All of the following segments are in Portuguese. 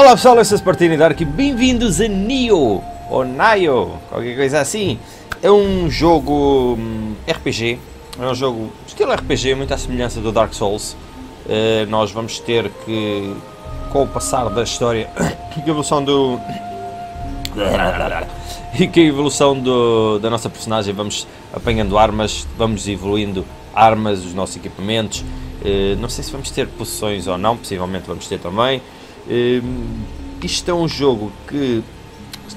Olá pessoal, eu sou Spartini Dark e bem-vindos a Nioh, ou Nio, qualquer coisa assim. É um jogo hum, RPG, é um jogo estilo RPG, muito à semelhança do Dark Souls. Uh, nós vamos ter que, com o passar da história e a evolução do... e que a evolução do, da nossa personagem vamos apanhando armas, vamos evoluindo armas, os nossos equipamentos. Uh, não sei se vamos ter possessões ou não, possivelmente vamos ter também. Uh, isto é um jogo que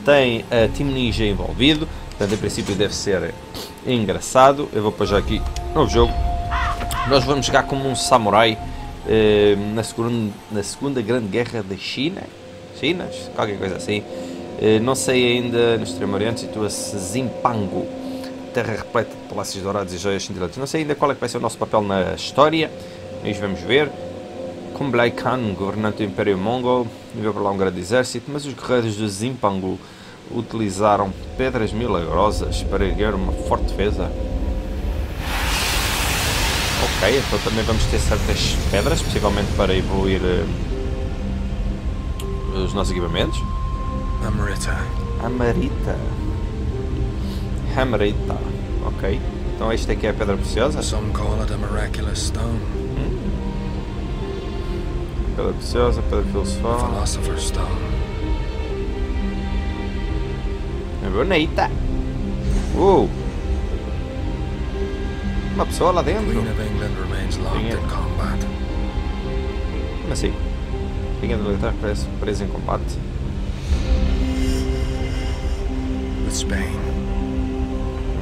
tem a Team Ninja envolvido, portanto, em princípio, deve ser engraçado. Eu vou pôr já aqui no jogo. Nós vamos jogar como um samurai uh, na, segunda, na Segunda Grande Guerra da China. China? Qualquer coisa assim. Uh, não sei ainda no Extremo Oriente, situa-se Zimpango, terra repleta de palácios dourados e joias cintilantes. Não sei ainda qual é que vai ser o nosso papel na história, mas vamos ver. Kublai Khan, governante do Império Mongol, enviou para lá um grande exército, mas os guerreiros de Zimpangu utilizaram pedras milagrosas para erguer uma forte defesa. Ok, então também vamos ter certas pedras, possivelmente para evoluir uh, os nossos equipamentos. Amarita. Amarita. Amarita. Ok. Então esta aqui é a pedra preciosa. Some call it a miraculous stone. Preciosa, pedra filosofal. Philosopher's stone. É bonita. Uh! Uma pessoa lá dentro. Queen of England remains locked é. in combat. Como assim? Rainha da Inglaterra parece presa em combate. With Spain.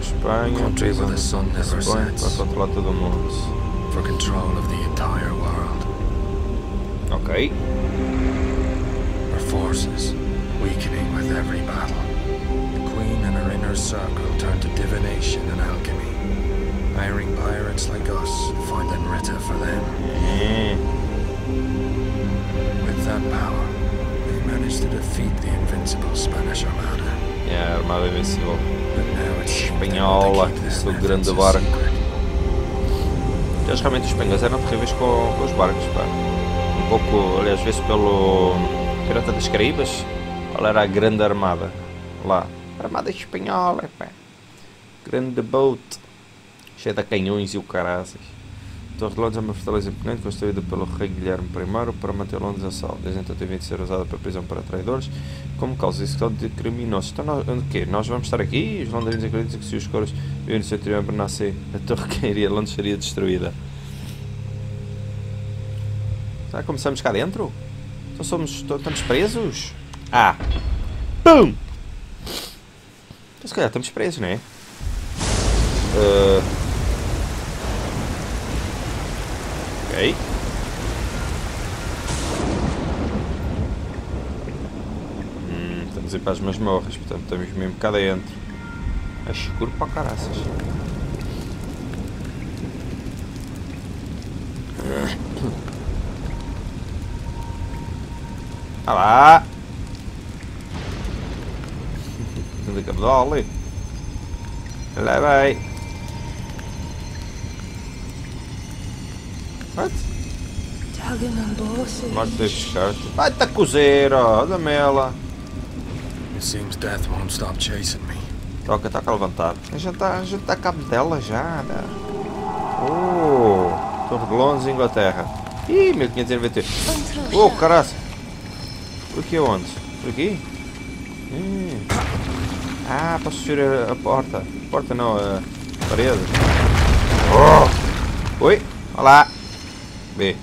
Espanha, Country where the sun never Espanha, sets. para controlar todo mundo. For control of the entire. Ok. Her forces weakening with every battle. The Queen and her inner circle turn to divination and alchemy. Hiring pirates like us, finding Ritter for them. É. With that power, they managed to defeat the invincible Spanish Armada. A armada invencível. But now it's Espanhola, seu grande barco. Eles realmente os espanhóis eram terríveis com, com os barcos, pá. Pouco, aliás, vê-se pelo Pirata das Caraíbas. Qual era a grande armada? Lá. Armada espanhola, pá. Grande boat. Cheia de canhões e o caraças. Torre de Londres é uma fortaleza imponente construída pelo rei Guilherme I para manter Londres a salvo. Desde então vindo a ser usada para prisão para traidores, como causa execução de criminosos. Então, nós, o quê? Nós vamos estar aqui e os londrinos acreditam que se os coros viram no seu interior nascer, a torre cairia, Londres seria destruída. Será que começamos cá dentro? Então somos, estamos presos? Ah! Pum! Então se calhar estamos presos, não é? Ah. Ok. Hum, estamos a ir para as masmorras, portanto estamos mesmo cá dentro. É escuro para caraças. Ah lá! Tudo cabedal ali. Lá vai. What? Morte de buscar-te. Vai-te a cozer, ó, dá-me ela. It seems death won't stop chasing me. Toca, toca a levantar. A gente está a gente tá a cabo dela já, né? Oh, Torre de Londres, Inglaterra. Ih, 1590. Oh, caraça. Por aqui onde? Por aqui? Hum. Ah, posso subir a, porta. Porta não, a parede. Oh. Oi, olá. B.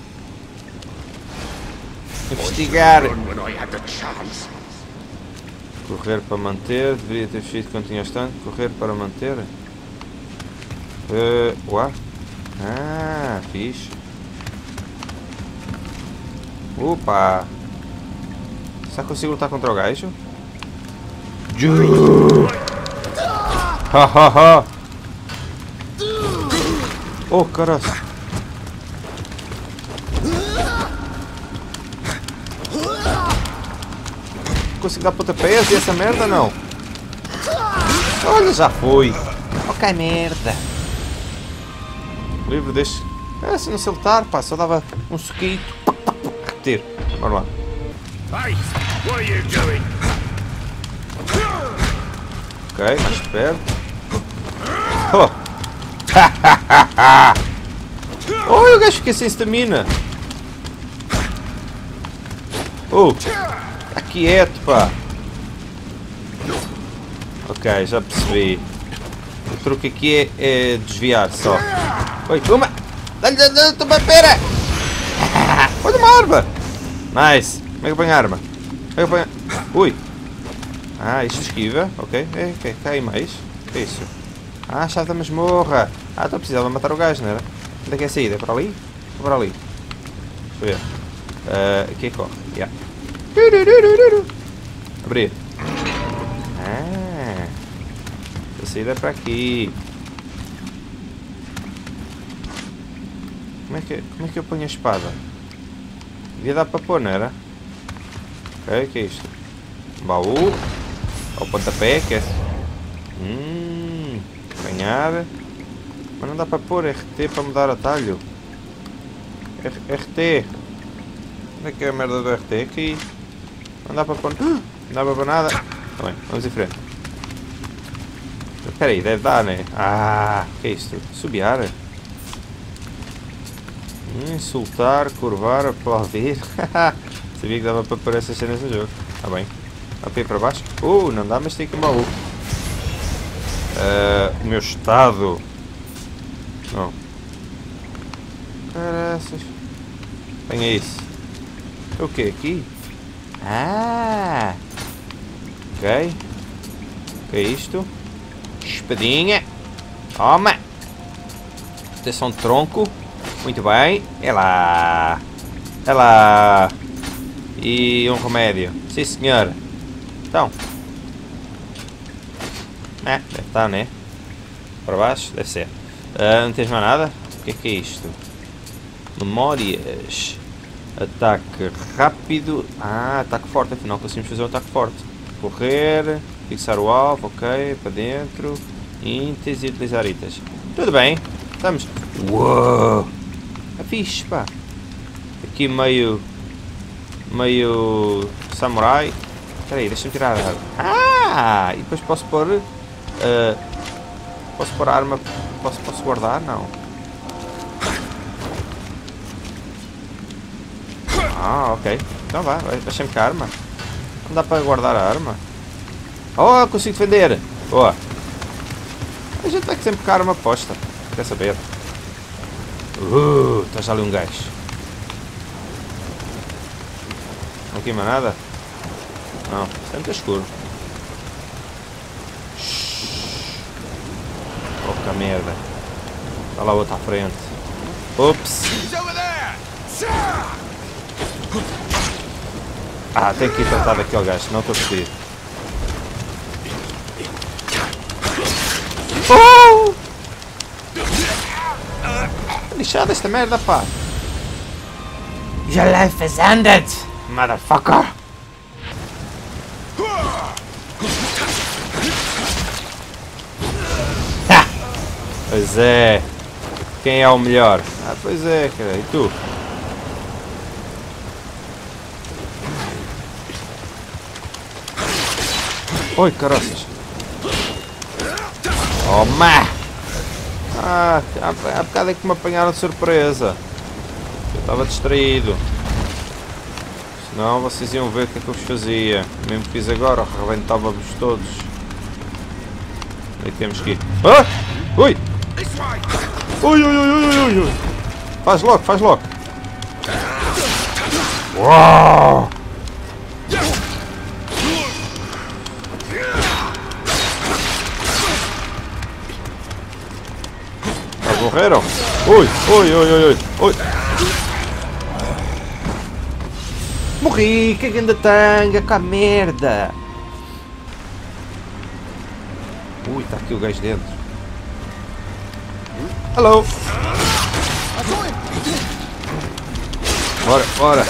Investigar. Correr para manter, deveria ter feito quando tinha tanto. Correr para manter. Uh, uá. Ah, fixe. Opa. Será que consigo lutar contra o gajo? Ha ha ha! Oh, caralho! Consigo dar pontapés e essa merda não? Olha, já foi! Ok, merda! Livre deste. É, se não se lutar, pá, só dava um soquito. Tiro. Bora lá. Ok, mais perto. Oh! oh, o gajo fica sem stamina. Oh! Está quieto, pá. Ok, já percebi. O truque aqui é, é desviar só. Oi, toma! Dá-lhe, dá-lhe, toma, pera! Olha uma arma! Nice! Como é que apanha a arma? Que apanha... Ui! Ah, isto esquiva. Ok, é, ok. Cai mais. O que é isso? Ah, chave da masmorra. Ah, estou precisava matar o gajo, não era? Onde é que é a saída? É para ali? Ou para ali? Deixa eu ver. Uh, aqui é corre. Yeah. Abrir. Ah. A saída é para aqui. Como é, que, como é que eu ponho a espada? Devia dar para pôr, não era? O que é isto? Baú. Ao pontapé, que é... Hum, apanhar. Mas não dá para pôr RT para mudar atalho. R RT. Onde é que é a merda do RT? Aqui. Não dá para pôr... Não dá para pôr nada. Tá bem, vamos em frente. Espera aí, deve dar, né? Ah, que é isto? Subiar? Insultar, curvar, aplaudir. Sabia que dava para pôr essas cenas no jogo. Tá bem. Dá para baixo? Uh, não dá, mas tem aqui uma U. Uh, o meu estado. Não. Caraças. Tenha isso. É o que aqui? Ah! Ok. O que é isto? Espadinha. Toma! Proteção de tronco. Muito bem. É lá. É lá. E um remédio. Sim, senhor. Então. É, deve estar, né? Para baixo? Deve ser. Uh, não tens mais nada? O que é que é isto? Memórias. Ataque rápido. Ah, ataque forte. Afinal conseguimos fazer um ataque forte. Correr. Fixar o alvo. Ok. Para dentro. Intes e utilizar itens. Tudo bem. Estamos. Uou! É fixe, pá. Aqui meio. Meio. Samurai. Espera aí, deixa-me tirar a arma. Ah! E depois posso pôr... Uh, posso pôr a arma... Posso, posso guardar? Não. Ah, ok. Então vá, deixa-me com a arma. Não dá para guardar a arma. Oh, consigo defender! Boa! A gente está sempre com a arma posta. Quer saber? Uh, já ali um gajo. Não queima nada? Não, está muito escuro. Pouca merda. Está lá outra à frente. Ups. Ah, tem que ir tratar daquele gajo, não estou a conseguir. Oh! Lixada esta merda, pá. Your life is ended, motherfucker. Pois é. Quem é o melhor? Ah, pois é, cara. E tu? Oi, caroças. Toma! Ah, há bocado é que me apanharam de surpresa. Eu estava distraído. Senão vocês iam ver o que é que eu vos fazia. Mesmo que fiz agora, arrebentava-vos todos. Aí temos que ir. Ah! Ui! Ui, ui, ui, ui, ui, Faz logo, faz logo. Uau! Morreram? Ui, ui, ui, ui, ui. Morri, que grande tanga, com a merda. Ui, está aqui o gajo dentro. Hello. Bora, bora.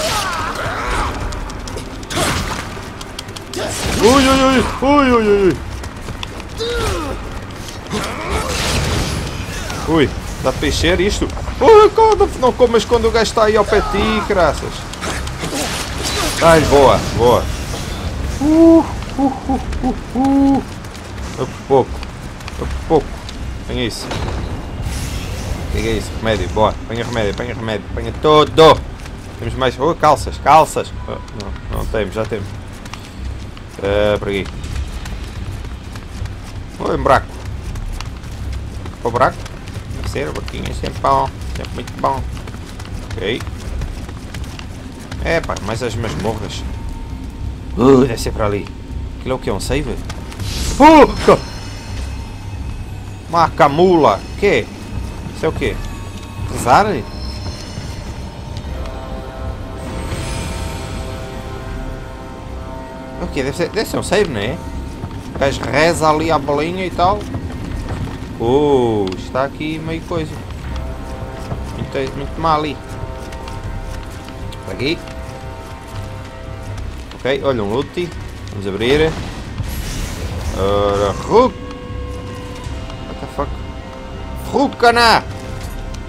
Ui, ui, ui, ui, ui, ui. Ui, dá encher isto? Ui, não comas quando o gajo está aí ao pé de ti, graças. Ai, boa, boa. Uh, uh, uh, uh, uh. Por pouco. Foi por pouco. Apanha isso. Pega isso, remédio, boa. Apanha remédio, apanha remédio, apanha todo. Temos mais. Oh, calças, calças. Oh, não, não temos, já temos. Uh, por aqui. Oi, um buraco. O buraco? Deve ser, o buraquinho é sempre bom. Sempre muito bom. Ok. É pá, mais as masmorras. Uh, deve ser para ali. Aquilo é o que? Um save? Uh! Macamula! Que? Isso é o que? Rezar? O que? Deve ser, deve ser um save, não é? O gajo reza ali a bolinha e tal. Uh, está aqui meio coisa. Muito, muito mal ali. Aqui. Ok, olha um loot. Vamos abrir. Ora, Hulk. What the fuck? Rukana!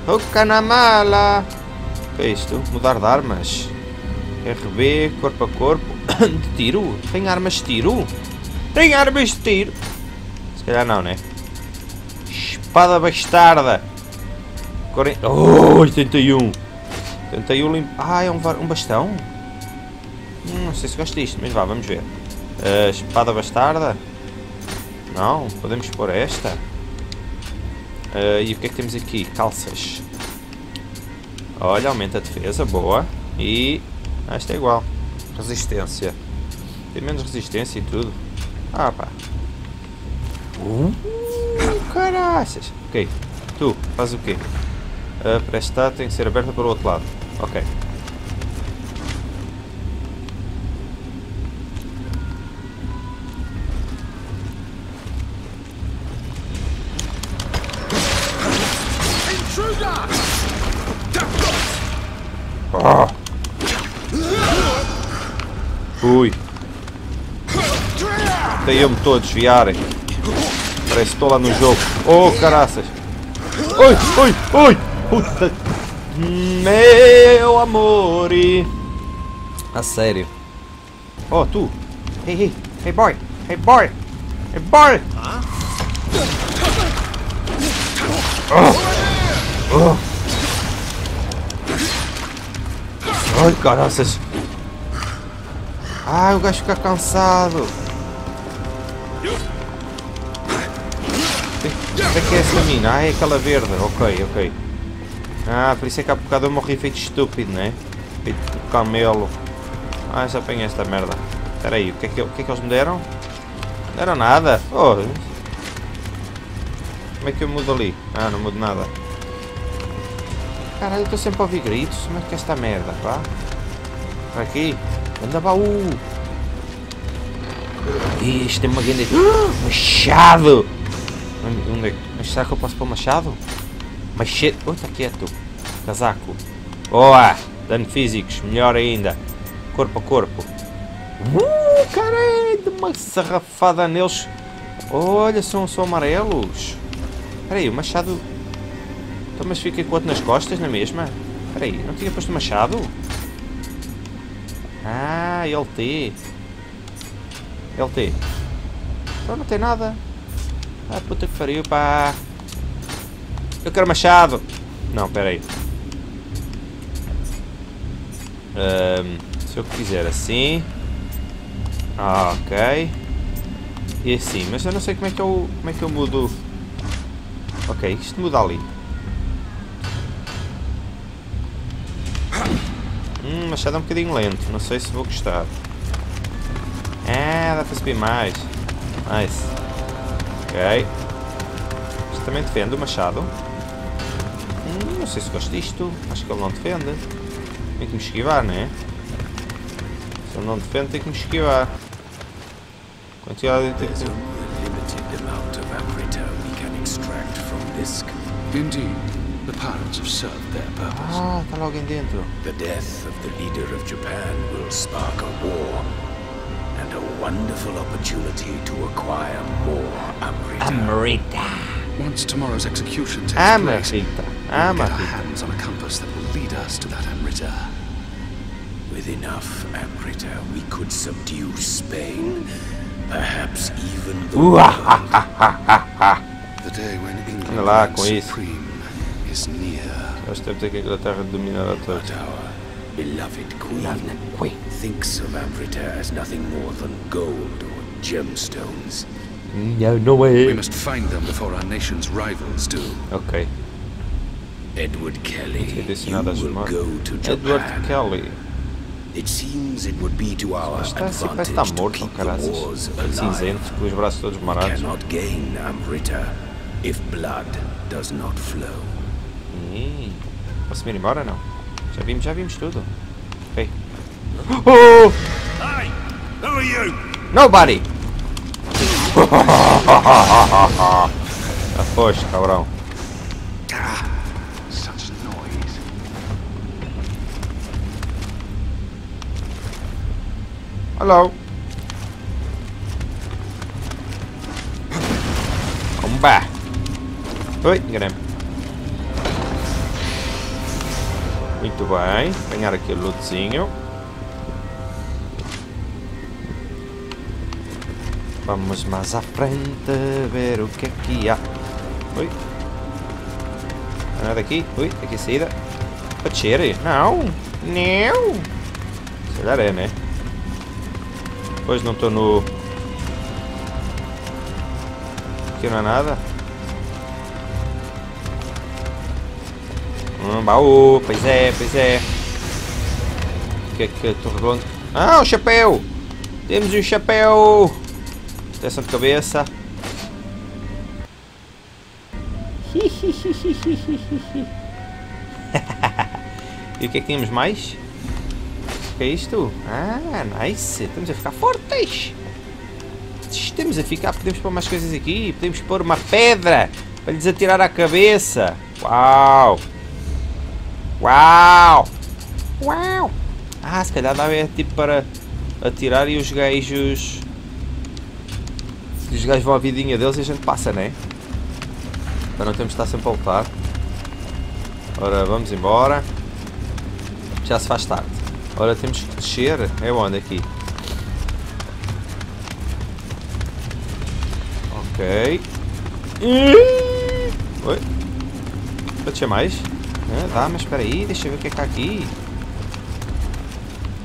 Rukana mala! O que é isto? Mudar de armas. RB, corpo a corpo. de tiro? Tem armas de tiro? Tem armas de tiro? Se calhar não, né? Espada bastarda! Oh, 81! 81 limpo. Ah, é um, um bastão? Hum, não sei se gosto disto, mas vá, vamos ver. Uh, espada bastarda? Não, podemos pôr esta. Uh, e o que é que temos aqui? Calças. Olha, aumenta a defesa, boa. E esta é igual. Resistência. Tem menos resistência e tudo. Ah, pá. Uh, caraças. Ok. Tu, faz o quê? Uh, prestar tem que ser aberta para o outro lado. Ok. Tem-me todo a desviarem. Parece que estou lá no jogo. Oh, caraças. Oi, oi, oi. Puta. Meu amor. A sério. Oh, tu. Hey, hey. Hey, boy. Hey, boy. Hey, boy. Oh. Oh. Ai, caraças. Ai, o gajo fica cansado. O que é que é essa mina? Ah, é aquela verde. Ok, ok. Ah, por isso é que há bocado eu morri feito estúpido, né? Feito camelo. Ah, já apanhei esta merda. Espera aí, o que, é que, o que é que eles me deram? Não deram nada. Oh. Como é que eu mudo ali? Ah, não mudo nada. Caralho, eu estou sempre a ouvir gritos. Como é que é esta merda, pá? Para aqui. Anda baú. Isto é uma grande... Machado! Onde é? Mas será que eu posso pôr machado? Machete... Oh, está quieto. Casaco. Boa! Dano físicos. Melhor ainda. Corpo a corpo. Uh, caralho! Uma sarrafada neles. Olha, são, são amarelos. Espera aí, o machado... Então, mas fica outro nas costas, na mesma? Espera aí, não tinha posto machado? Ah, LT. LT. Então não tem nada. Ah, puta que pariu, pá. Eu quero machado. Não, pera aí. Um, se eu quiser assim. Ah, ok. E assim, mas eu não sei como é que eu, como é que eu mudo. Ok, isto muda ali. Hum, machado é um bocadinho lento, não sei se vou gostar. Ah, dá para subir mais. Nice. Ok. Isto também defende o machado. Hum, não sei se gosto disto. Acho que ele não defende. Tem que me esquivar, não é? Se ele não defende, tem que me esquivar. Quantidade de... Indeed, the pirates have served their purpose. Ah, está logo em dentro. The death of the leader of Japan will spark a war and a wonderful opportunity to acquire more amrita. Amrita. Once tomorrow's execution takes place, Amrita. we'll get our hands on a compass that will lead us to that Amrita. With With enough, Amrita, we could subdue Spain. Perhaps even the world. The day when England Anda lá reigns com isso. supreme is near. Nós temos aqui a Inglaterra dominada toda. But our beloved queen thinks of Amrita as nothing more than gold or gemstones. Mm, no, no way. We must find them before our nation's rivals do. Ok. Edward Kelly, you will go to Edward Kelly. It seems it would be to our Está, assim, parece advantage to keep the wars alive. Cinzento, com os braços todos marados. Cannot gain Amrita if blood does not flow. Posso me ir embora não? Já vimos, já vimos tudo. Ok. Oh! Hey, who are you? Nobody! Já foste, cabrão. Such noise. Hello. Comba. Oi, enganei-me. Muito bem. Ganhar aqui o lootzinho. Vamos mais à frente ver o que é que há. Oi. Não é nada aqui? Ui, aqui a saída. Descer? Não. Não. Se calhar é, né? Pois não estou no. Aqui não é nada. Hum, baú, pois é, pois é. O que é que estou redondo? Ah, o chapéu! Temos um chapéu! Proteção de cabeça. e o que é que tínhamos mais? O que é isto? Ah, nice. Estamos a ficar fortes. Estamos a ficar. Podemos pôr mais coisas aqui. Podemos pôr uma pedra para lhes atirar à cabeça. Uau! Uau! Uau! Ah, se calhar dá é tipo para atirar e os gajos. Os gajos vão à vidinha deles e a gente passa, né? Para não termos de estar sempre a lutar. Ora, vamos embora. Já se faz tarde. Ora, temos que descer. É onde aqui? Ok. Oi. Para descer mais? Ah, dá, mas espera aí. Deixa eu ver o que é que há aqui.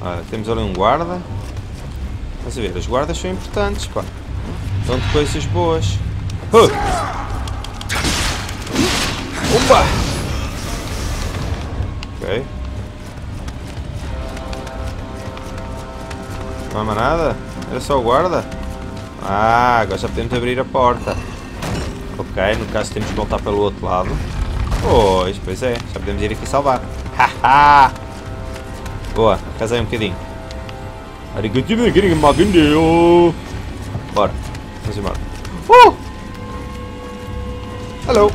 Ora, temos ali um guarda. A ver, os guardas são importantes, pá. São de coisas boas. Uh! Opa! Ok. Não há nada? Era só o guarda? Ah, agora já podemos abrir a porta. Ok, no caso temos que voltar pelo outro lado. Pois, pois é, já podemos ir aqui salvar. Haha! Boa, casei um bocadinho. Bora, vamos embora. Uh! Hello!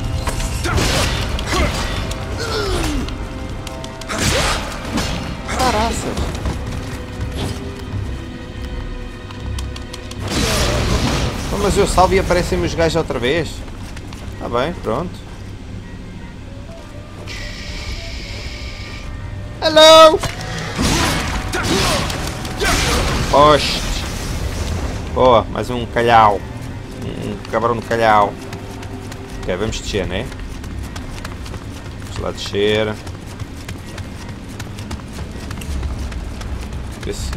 Caraças! Oh, Mas eu salvo e aparecem-me os gajos outra vez. Tá bem, pronto. Hello! Oxe! Boa, mais um calhau. Um cabrão de calhau. Ok, vamos descer, né? Vamos lá descer.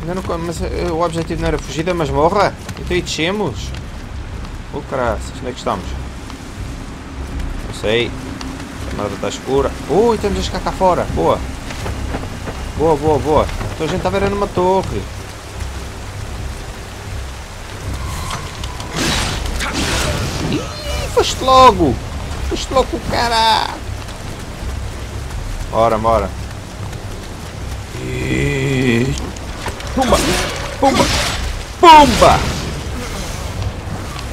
Ainda não, mas eh, o objetivo não era fugir da masmorra? Então aí descemos. Oh caraças, onde é que estamos? Não sei. A merda está escura. Ui, temos a chegar cá fora. Boa. Boa, boa, boa. Então a gente estava era numa torre. Ih, foste logo. Foste logo cara. Bora, bora. Ih. Pumba! Pumba! Pumba!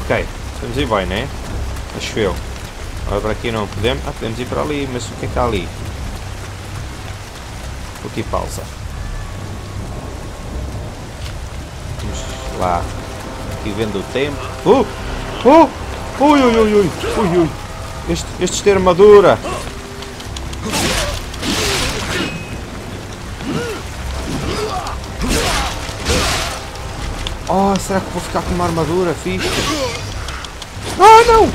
Ok, estamos aí bem, né? Acho eu. Agora para aqui não podemos. Ah, podemos ir para ali, mas o que é que está ali? O que pausa? Vamos lá. Aqui vendo o tempo. Uh! Uh! Ui, ui, ui, ui! Ui, ui! Este, estes têm armadura! Oh, será que vou ficar com uma armadura fixe? Ah, não!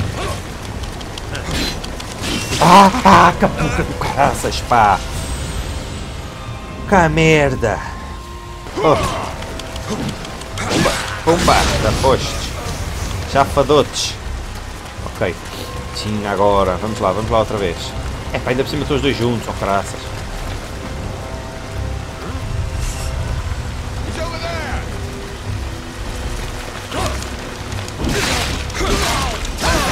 Ah, ah capuca do caraças, pá! Que merda! Oh. Pumba, pumba, da poste. Chafadotes. Ok. Sim, agora. Vamos lá, vamos lá outra vez. É pá, ainda por cima estão os dois juntos, oh caraças.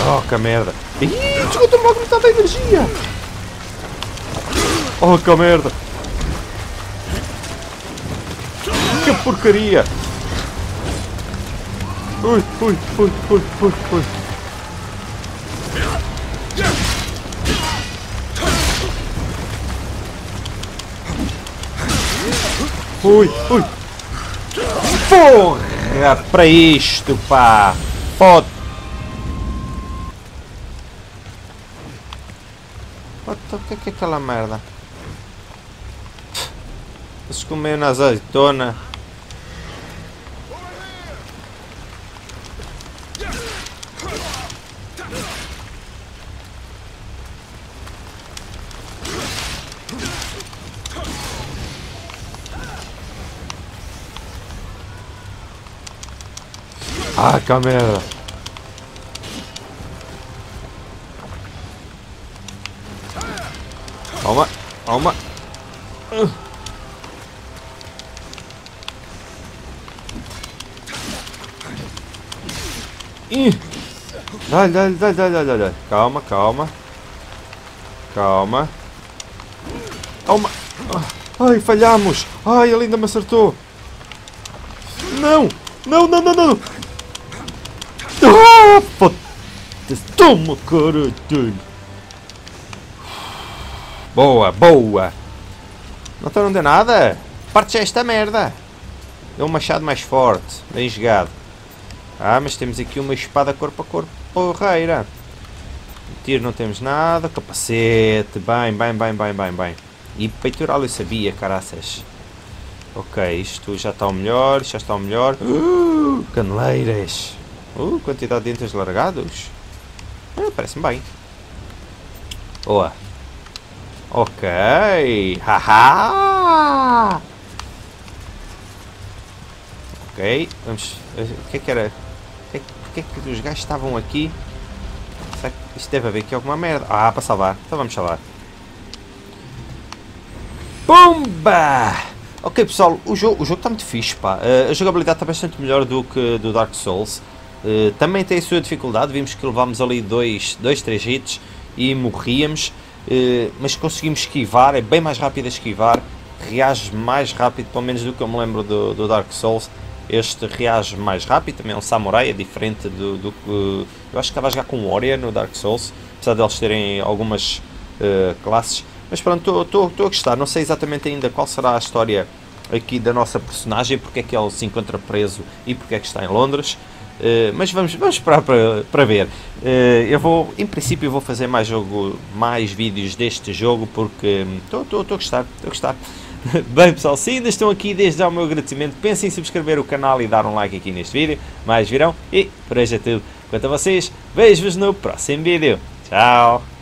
Oh, que merda. Ih, descontou logo metade da energia. Oh, que merda. Que porcaria. Ui, ui, ui, ui, ui, ui. Ui, ui. Porra, para isto, pá. The, o que é que é aquela merda? Eles comeram na azeitona. Ah, que merda. Toma. Uh. Ih! Calma, calma. Calma. Calma. Ai, falhamos. Ai, ele ainda me acertou. Não! Não, não, não, não! Toma, caralho. Boa, boa. Não estão de nada? Parte esta merda. É um machado mais forte. Bem jogado. Ah, mas temos aqui uma espada corpo a corpo porreira. Tiro não temos nada. Capacete. Bem, bem, bem, bem, bem, bem. E peitoral eu sabia, caraças. Ok, isto já está o melhor. Já está o melhor. Uh, caneleiras. Uh, quantidade de dentes largados. Ah, Parece-me bem. Boa. Ok. Haha. Ok. Vamos. O que é que era? Porquê que, que, que os gajos estavam aqui? Será que isto deve haver aqui alguma merda? Ah, para salvar. Então vamos salvar. Pumba! Ok pessoal, o jogo, o jogo está muito fixe, pá. A jogabilidade está bastante melhor do que do Dark Souls. Uh, também tem a sua dificuldade, vimos que levámos ali dois, dois três hits e morríamos. Uh, mas conseguimos esquivar, é bem mais rápido a esquivar. Reage mais rápido, pelo menos do que eu me lembro do, do Dark Souls. Este reage mais rápido, também é um samurai, é diferente do, do que... Eu acho que estava a jogar com o Warrior no Dark Souls, apesar de eles terem algumas classes. Mas pronto, estou a gostar. Não sei exatamente ainda qual será a história aqui da nossa personagem, porque é que ele se encontra preso e porque é que está em Londres. Uh, mas vamos, vamos esperar para, para ver. Uh, eu vou, em princípio, vou fazer mais jogo, mais vídeos deste jogo porque estou a gostar, estou a gostar. Bem pessoal, se ainda estão aqui, desde já o meu agradecimento. Pensem em subscrever o canal e dar um like aqui neste vídeo. Mais virão e por hoje é tudo. Quanto a vocês, vejo-vos no próximo vídeo. Tchau!